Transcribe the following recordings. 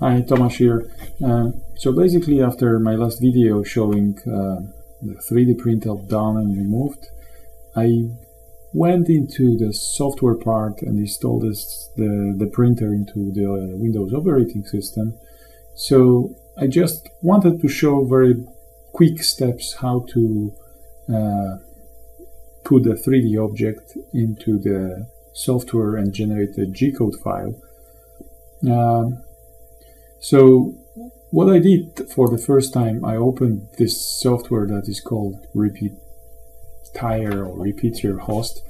Hi, Thomas here. Um, so basically after my last video showing uh, the 3D printout done and removed, I went into the software part and installed this, the, the printer into the uh, Windows operating system. So I just wanted to show very quick steps how to uh, put a 3D object into the software and generate a G-code file. Um, so what I did for the first time, I opened this software that is called Repeat Tire or Repetier Host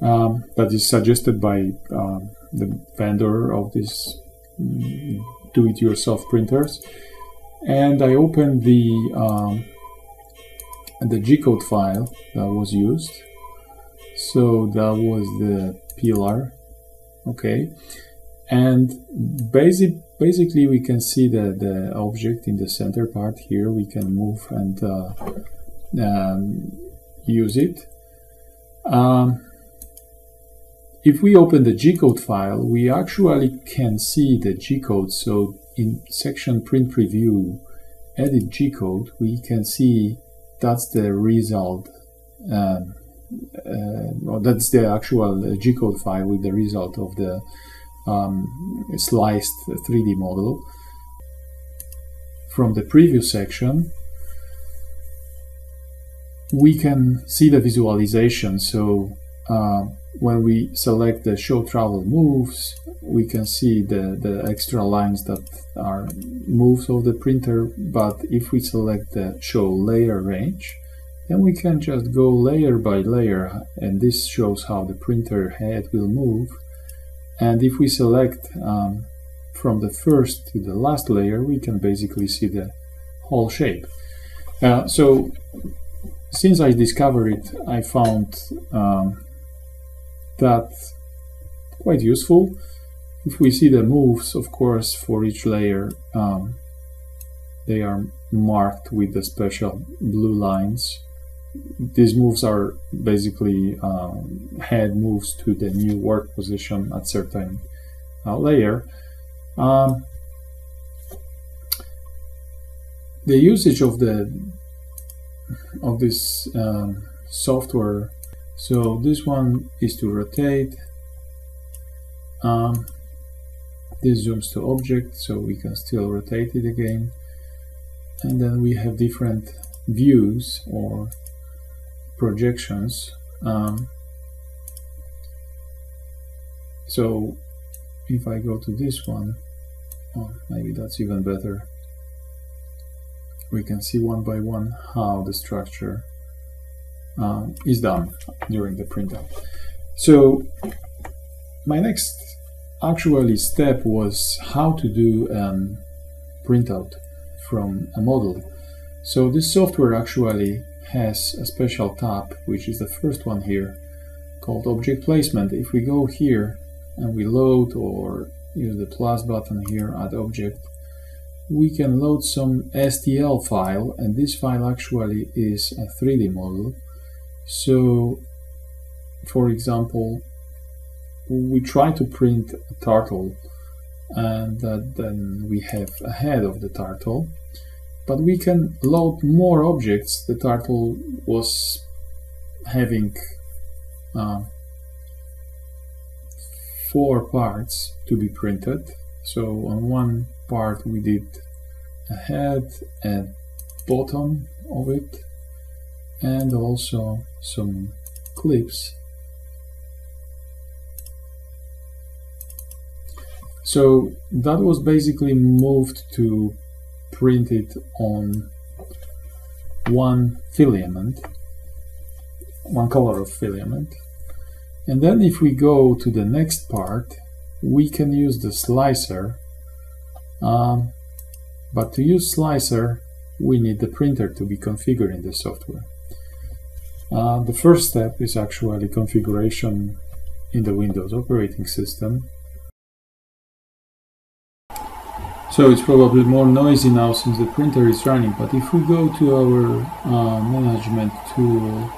um, that is suggested by um, the vendor of these mm, do-it-yourself printers. And I opened the um, the G-code file that was used. So that was the PLR. okay. And basic basically we can see the, the object in the center part here. We can move and uh, um, use it. Um, if we open the G-code file we actually can see the G-code so in section print preview edit G-code we can see that's the result um, uh, that's the actual G-code file with the result of the um, sliced 3D model. From the previous section, we can see the visualization. So uh, when we select the show travel moves, we can see the, the extra lines that are moves of the printer. But if we select the show layer range, then we can just go layer by layer and this shows how the printer head will move and if we select um, from the first to the last layer, we can basically see the whole shape. Uh, so since I discovered it, I found um, that quite useful. If we see the moves, of course, for each layer, um, they are marked with the special blue lines these moves are basically um, head moves to the new work position at certain uh, layer. Um, the usage of the of this um, software. So this one is to rotate. Um, this zooms to object, so we can still rotate it again. And then we have different views or projections. Um, so if I go to this one, oh, maybe that's even better. We can see one by one how the structure um, is done during the printout. So my next actually step was how to do um, printout from a model. So this software actually has a special tab, which is the first one here, called Object Placement. If we go here and we load or use the plus button here, Add Object, we can load some STL file, and this file actually is a 3D model. So, for example, we try to print a turtle, and uh, then we have a head of the turtle but we can load more objects. The turtle was having uh, four parts to be printed. So on one part we did a head and bottom of it and also some clips. So that was basically moved to printed on one filament, one color of filament. And then if we go to the next part, we can use the slicer. Um, but to use slicer, we need the printer to be configured in the software. Uh, the first step is actually configuration in the Windows operating system. So it's probably more noisy now since the printer is running, but if we go to our uh, management tool,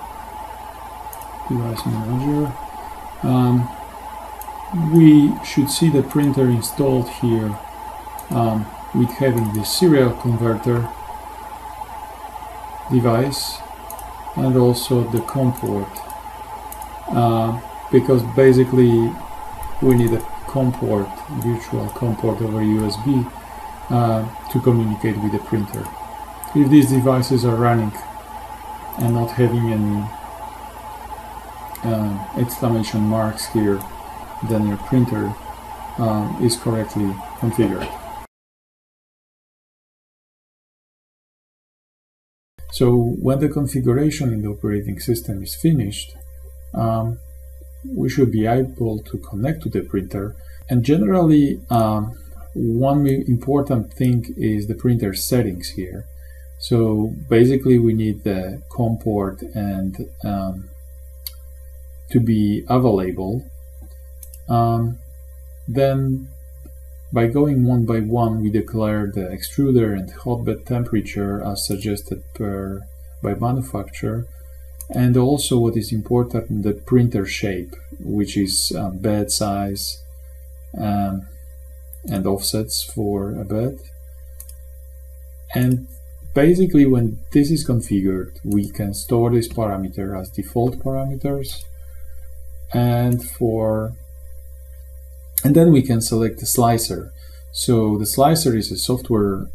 device manager, um, we should see the printer installed here um, with having the serial converter device and also the COM port uh, because basically we need a COM port, virtual COM port over USB uh, to communicate with the printer. If these devices are running and not having any uh, exclamation marks here, then your printer uh, is correctly configured. So when the configuration in the operating system is finished, um, we should be able to connect to the printer. And generally, um, one important thing is the printer settings here. So basically, we need the COM port and um, to be available. Um, then by going one by one, we declare the extruder and hotbed temperature as suggested per by manufacturer, and also what is important, the printer shape, which is uh, bed size um, and offsets for a bed. And basically, when this is configured, we can store this parameter as default parameters, and for and then we can select the slicer. So the slicer is a software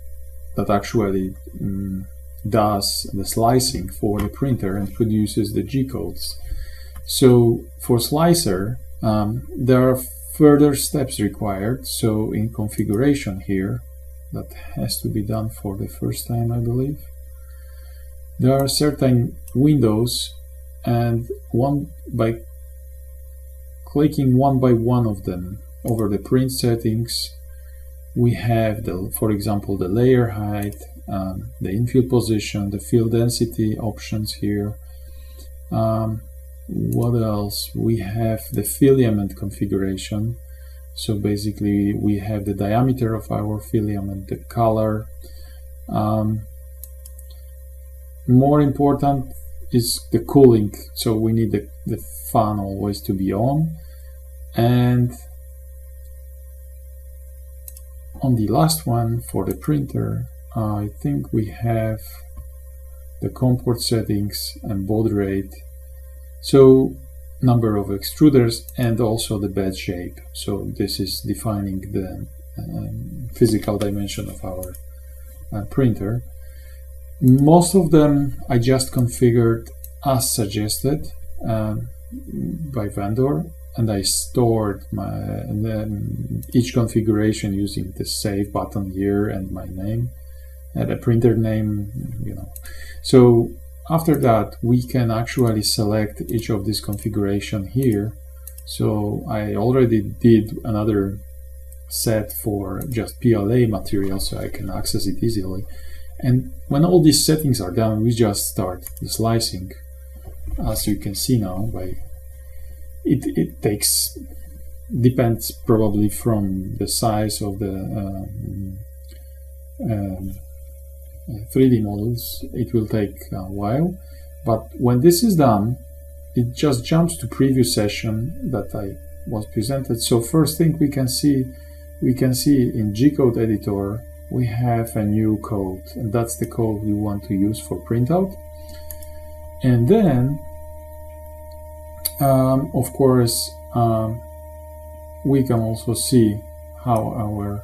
that actually um, does the slicing for the printer and produces the G-codes. So for slicer, um, there are further steps required. So in configuration here, that has to be done for the first time, I believe. There are certain windows and one by clicking one by one of them over the print settings, we have the, for example, the layer height, um, the infill position, the fill density options here. Um, what else? We have the filament configuration. So basically, we have the diameter of our filament, the color. Um, more important is the cooling. So we need the, the fan always to be on. And on the last one for the printer I think we have the COM port settings and baud rate so number of extruders and also the bed shape. So this is defining the um, physical dimension of our uh, printer. Most of them I just configured as suggested um, by vendor and I stored my each configuration using the save button here and my name and a printer name you know. So after that we can actually select each of these configuration here. So I already did another set for just PLA material so I can access it easily. And when all these settings are done we just start the slicing as you can see now by it, it takes depends probably from the size of the um, um, 3D models. It will take a while, but when this is done, it just jumps to previous session that I was presented. So first thing we can see, we can see in G-code editor we have a new code, and that's the code we want to use for printout. And then um, of course, um, we can also see how our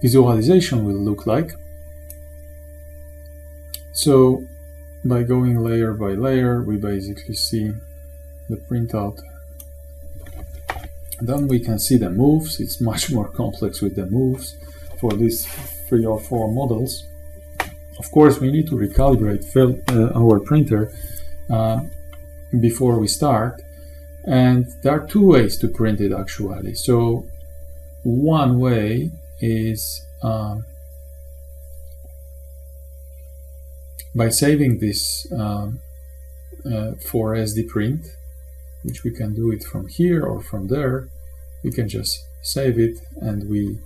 visualization will look like. So by going layer by layer, we basically see the printout. Then we can see the moves. It's much more complex with the moves for these three or four models. Of course, we need to recalibrate uh, our printer uh, before we start. And there are two ways to print it actually. So one way is um, by saving this um, uh, for SD print, which we can do it from here or from there, we can just save it and we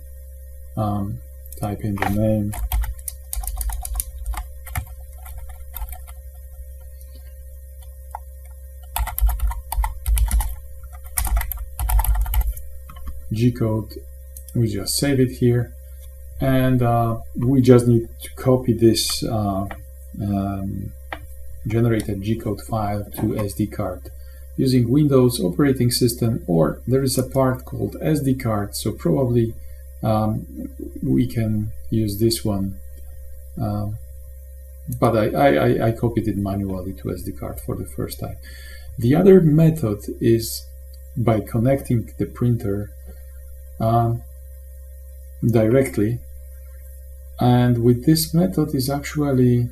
um, type in the name. G-code we just save it here. And uh, we just need to copy this uh, um, generated G-code file to SD card. Using Windows operating system or there is a part called SD card so probably um, we can use this one. Um, but I, I, I copied it manually to SD card for the first time. The other method is by connecting the printer um, directly. And with this method is actually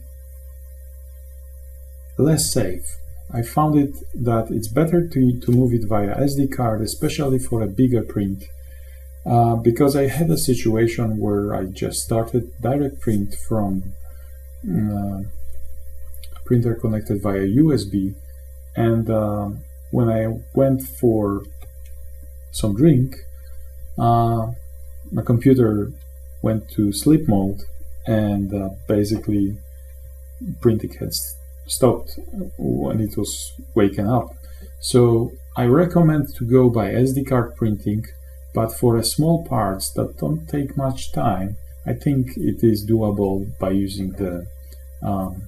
less safe. I found it that it's better to, to move it via SD card, especially for a bigger print, uh, because I had a situation where I just started direct print from uh, printer connected via USB, and uh, when I went for some drink, uh, my computer went to sleep mode and uh, basically printing had stopped when it was waken up. So I recommend to go by SD card printing, but for a small parts that don't take much time, I think it is doable by using the um,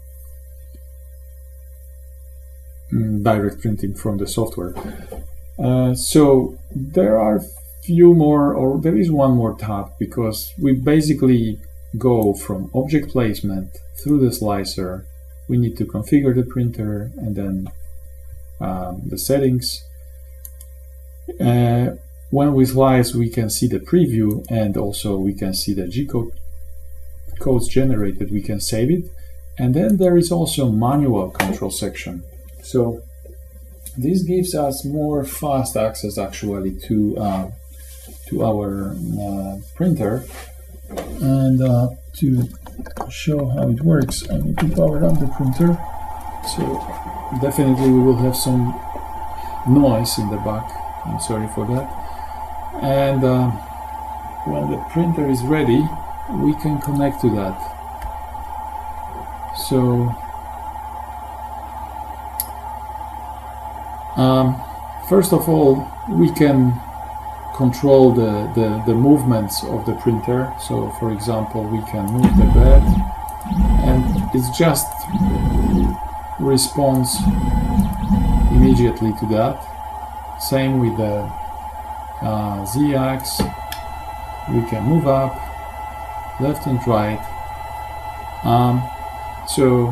mm, direct printing from the software. Uh, so there are few more, or there is one more tab because we basically go from object placement through the slicer. We need to configure the printer and then um, the settings. Uh, when we slice, we can see the preview and also we can see the G-code codes generated. We can save it. And then there is also manual control section. So this gives us more fast access actually to uh, to our uh, printer and uh, to show how it works. I need to power up the printer. So definitely we will have some noise in the back. I'm sorry for that. And uh, when the printer is ready we can connect to that. So um, first of all we can control the, the, the movements of the printer. So for example, we can move the bed and it's just responds immediately to that. Same with the uh, z-axis. We can move up, left and right. Um, so,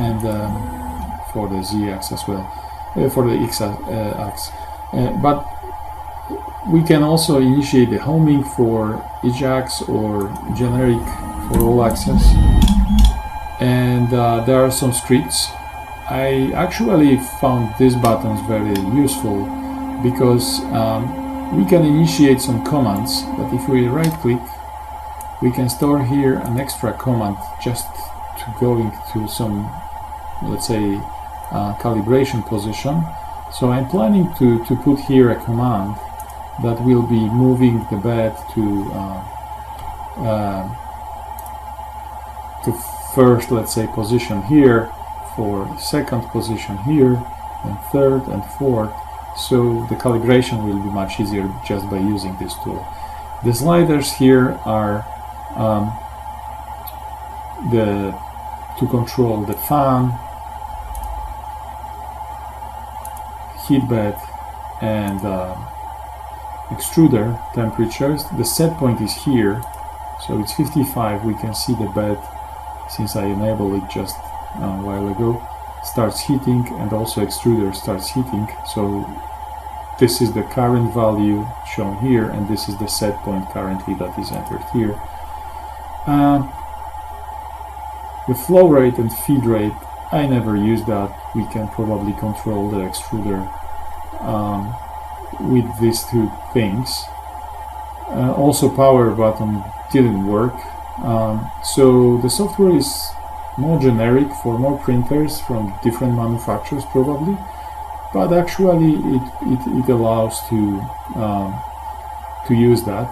and um, for the z-axis as well, uh, for the x-axis. Uh, but we can also initiate the homing for Ajax or generic for all access. And uh, there are some scripts. I actually found these buttons very useful because um, we can initiate some commands, but if we right click, we can store here an extra command just to go into some, let's say, uh, calibration position. So I'm planning to, to put here a command that will be moving the bed to uh, uh, to first let's say position here for second position here and third and fourth. So the calibration will be much easier just by using this tool. The sliders here are um, the to control the fan heat bed and uh, extruder temperatures. The set point is here, so it's 55. We can see the bed, since I enabled it just a while ago, starts heating and also extruder starts heating. So this is the current value shown here and this is the set point currently that is entered here. Uh, the flow rate and feed rate, I never use that. We can probably control the extruder um, with these two things. Uh, also power button didn't work. Um, so the software is more generic for more printers from different manufacturers probably, but actually it, it, it allows to, um, to use that.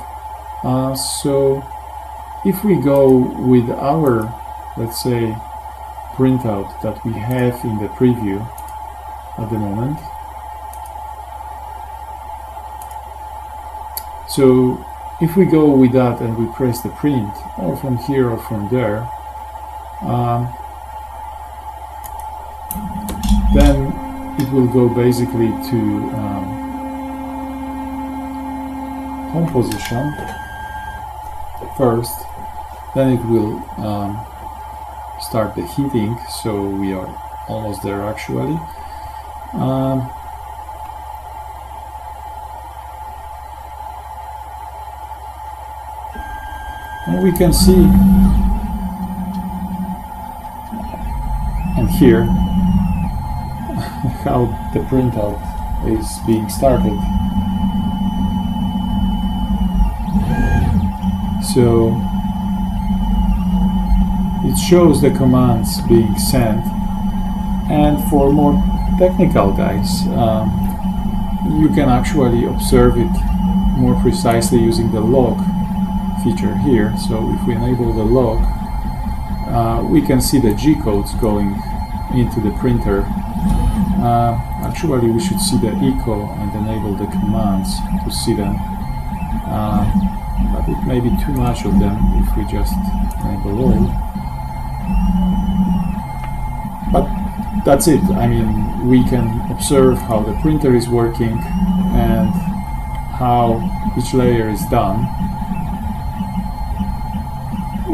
Uh, so if we go with our, let's say, printout that we have in the preview at the moment, So if we go with that and we press the print, or from here or from there, um, then it will go basically to um, home position first, then it will um, start the heating, so we are almost there actually. Um, and we can see and hear how the printout is being started. So it shows the commands being sent and for more technical guys um, you can actually observe it more precisely using the log feature here so if we enable the log uh, we can see the G codes going into the printer. Uh, actually we should see the echo and enable the commands to see them. Uh, but it may be too much of them if we just enable all. But that's it. I mean, we can observe how the printer is working and how each layer is done,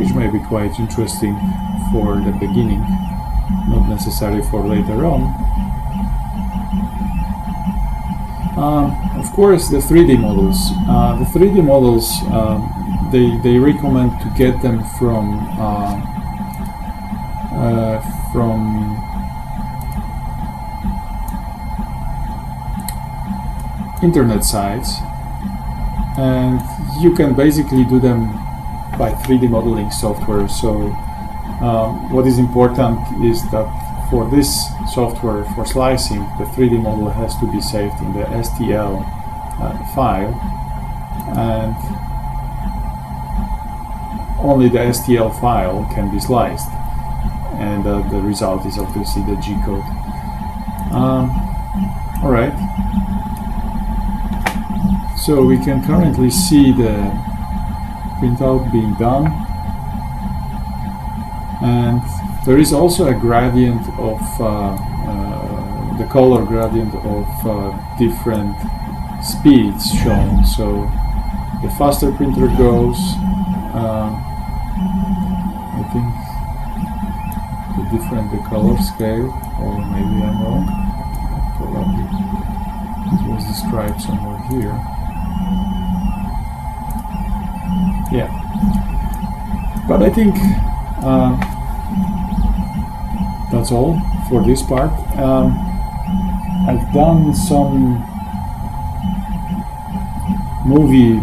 which may be quite interesting for the beginning, not necessarily for later on. Um, of course, the 3D models. Uh, the 3D models, um, they, they recommend to get them from uh, uh, from internet sites and you can basically do them by 3D modeling software. So um, what is important is that for this software for slicing the 3D model has to be saved in the STL uh, file. And only the STL file can be sliced. And uh, the result is obviously the G code. Um, alright so we can currently see the printout being done. And there is also a gradient of uh, uh, the color gradient of uh, different speeds shown. So the faster printer goes uh, I think the different the color scale or maybe I'm wrong. Probably it was described somewhere here yeah. But I think uh, that's all for this part. Um, I've done some movie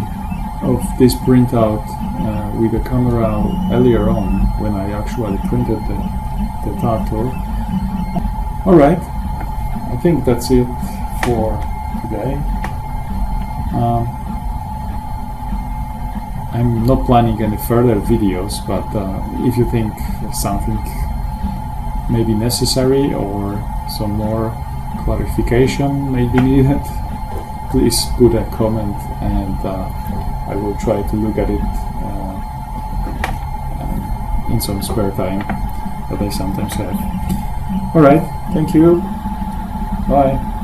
of this printout uh, with the camera earlier on when I actually printed the, the Tartor alright I think that's it for today I'm not planning any further videos, but uh, if you think something may be necessary or some more clarification may be needed, please put a comment and uh, I will try to look at it uh, um, in some spare time that I sometimes have. Alright, thank you. Bye.